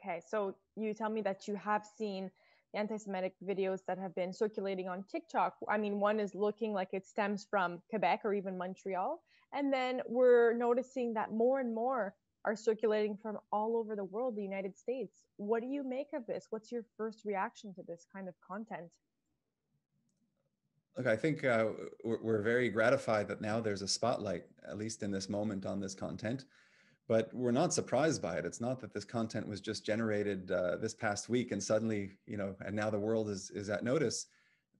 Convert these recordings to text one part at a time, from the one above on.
Okay, so you tell me that you have seen anti-Semitic videos that have been circulating on TikTok. I mean, one is looking like it stems from Quebec or even Montreal, and then we're noticing that more and more are circulating from all over the world, the United States. What do you make of this? What's your first reaction to this kind of content? Look, I think uh, we're very gratified that now there's a spotlight, at least in this moment, on this content but we're not surprised by it. It's not that this content was just generated uh, this past week and suddenly, you know, and now the world is is at notice.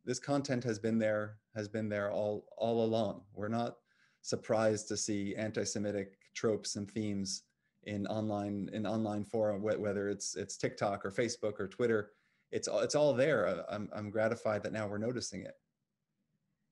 This content has been there has been there all all along. We're not surprised to see anti-Semitic tropes and themes in online in online forum, whether it's it's TikTok or Facebook or Twitter. It's all it's all there. I'm I'm gratified that now we're noticing it.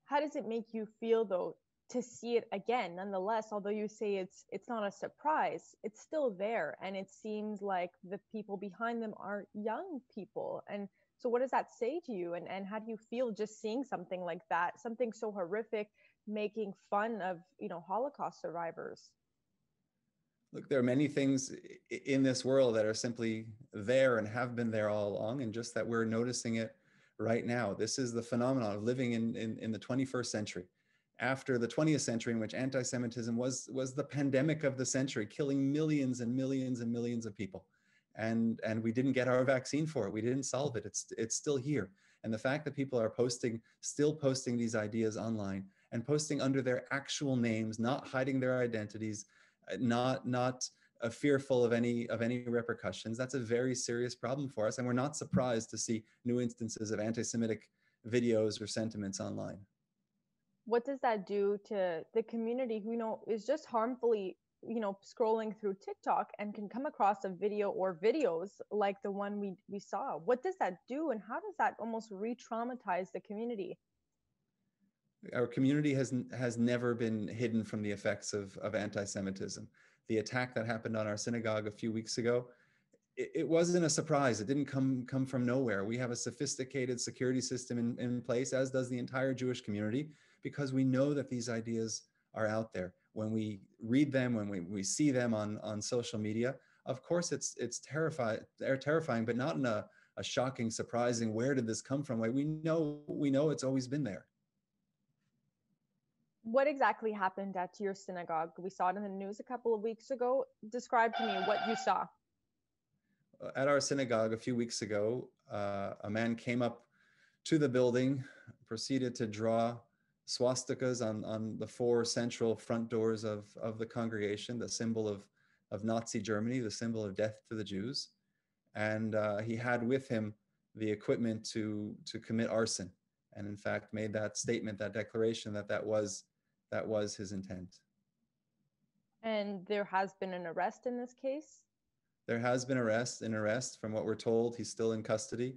How does it make you feel though to see it again nonetheless although you say it's it's not a surprise it's still there and it seems like the people behind them are young people. And so what does that say to you? And and how do you feel just seeing something like that something so horrific making fun of you know holocaust survivors? Look there are many things in this world that are simply there and have been there all along and just that we're noticing it right now. This is the phenomenon of living in in, in the 21st century after the 20th century in which anti-Semitism was, was the pandemic of the century, killing millions and millions and millions of people. And, and we didn't get our vaccine for it. We didn't solve it. It's, it's still here. And the fact that people are posting, still posting these ideas online and posting under their actual names, not hiding their identities, uh, not, not uh, fearful of any, of any repercussions, that's a very serious problem for us. And we're not surprised to see new instances of anti-Semitic videos or sentiments online what does that do to the community who you know is just harmfully you know scrolling through tiktok and can come across a video or videos like the one we we saw? What does that do and how does that almost re-traumatize the community? Our community has has never been hidden from the effects of of anti-semitism. The attack that happened on our synagogue a few weeks ago it, it wasn't a surprise. It didn't come come from nowhere. We have a sophisticated security system in, in place as does the entire jewish community because we know that these ideas are out there. When we read them, when we, we see them on, on social media, of course it's it's terrifying, they're terrifying, but not in a, a shocking, surprising, where did this come from? Like we know we know it's always been there. What exactly happened at your synagogue? We saw it in the news a couple of weeks ago. Describe to me what you saw. At our synagogue a few weeks ago, uh, a man came up to the building, proceeded to draw swastikas on, on the four central front doors of, of the congregation, the symbol of, of Nazi Germany, the symbol of death to the Jews. And uh, he had with him the equipment to, to commit arson. And in fact, made that statement, that declaration that that was, that was his intent. And there has been an arrest in this case? There has been arrest, an arrest. From what we're told, he's still in custody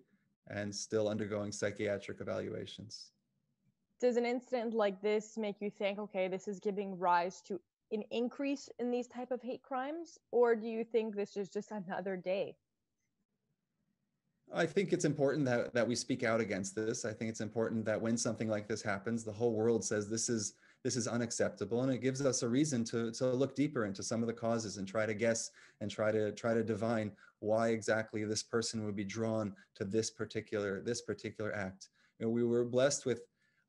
and still undergoing psychiatric evaluations does an incident like this make you think okay this is giving rise to an increase in these type of hate crimes or do you think this is just another day I think it's important that, that we speak out against this. I think it's important that when something like this happens, the whole world says this is this is unacceptable, and it gives us a reason to to look deeper into some of the causes and try to guess and try to try to divine why exactly this person would be drawn to this particular this particular act. You know, we were blessed with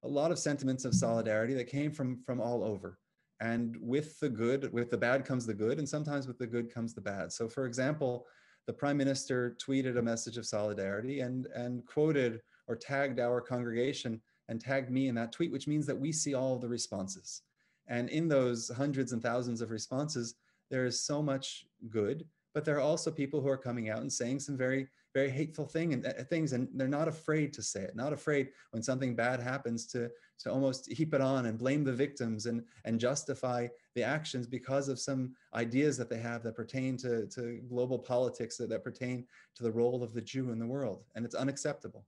a lot of sentiments of solidarity that came from from all over. And with the good with the bad comes the good and sometimes with the good comes the bad. So for example the prime minister tweeted a message of solidarity and and quoted or tagged our congregation and tagged me in that tweet which means that we see all the responses. And in those hundreds and thousands of responses there is so much good but there are also people who are coming out and saying some very very hateful thing and uh, things and they're not afraid to say it not afraid when something bad happens to to almost heap it on and blame the victims and and justify the actions because of some ideas that they have that pertain to to global politics that, that pertain to the role of the jew in the world and it's unacceptable.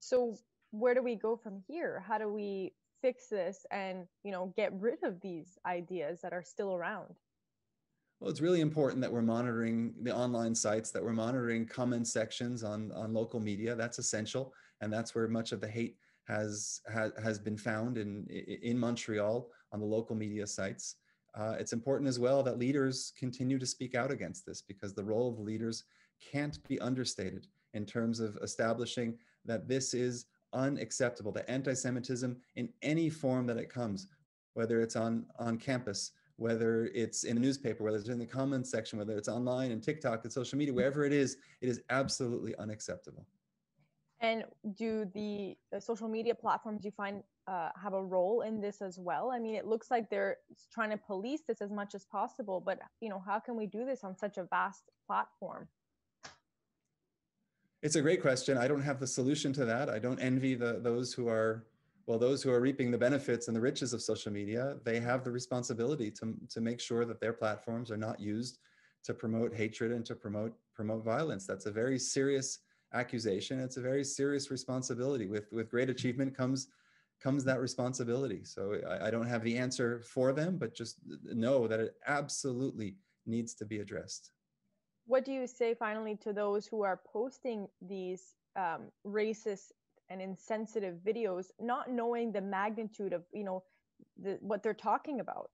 So where do we go from here? How do we fix this and you know get rid of these ideas that are still around well, it's really important that we're monitoring the online sites, that we're monitoring comment sections on, on local media. That's essential. And that's where much of the hate has, has, has been found in, in Montreal on the local media sites. uh, it's important as well that leaders continue to speak out against this because the role of leaders can't be understated in terms of establishing that this is unacceptable, that anti-Semitism in any form that it comes, whether it's on, on campus, whether it's in a newspaper, whether it's in the comments section, whether it's online and TikTok and social media, wherever it is, it is absolutely unacceptable. And do the, the social media platforms you find uh, have a role in this as well? I mean, it looks like they're trying to police this as much as possible, but you know, how can we do this on such a vast platform? It's a great question. I don't have the solution to that. I don't envy the those who are well, those who are reaping the benefits and the riches of social media. They have the responsibility to to make sure that their platforms are not used to promote hatred and to promote promote violence. That's a very serious accusation. It's a very serious responsibility. With with great achievement comes comes that responsibility. So I, I don't have the answer for them, but just know that it absolutely needs to be addressed what do you say finally to those who are posting these um, racist and insensitive videos, not knowing the magnitude of you know the, what they're talking about?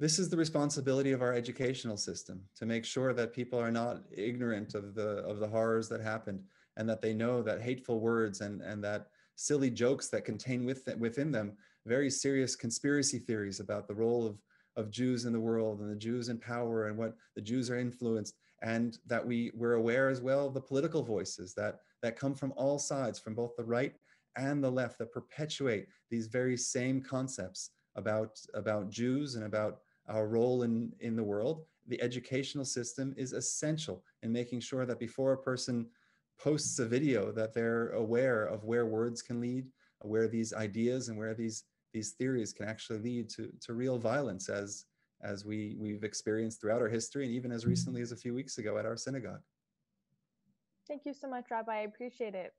This is the responsibility of our educational system to make sure that people are not ignorant of the of the horrors that happened and that they know that hateful words and and that silly jokes that contain with, within them very serious conspiracy theories about the role of of Jews in the world and the Jews in power and what the Jews are influenced and that we we're aware as well of the political voices that that come from all sides from both the right and the left that perpetuate these very same concepts about about Jews and about our role in in the world. The educational system is essential in making sure that before a person posts a video that they're aware of where words can lead where these ideas and where these these theories can actually lead to, to real violence as, as we, we've experienced throughout our history and even as recently as a few weeks ago at our synagogue. Thank you so much, Rabbi. I appreciate it.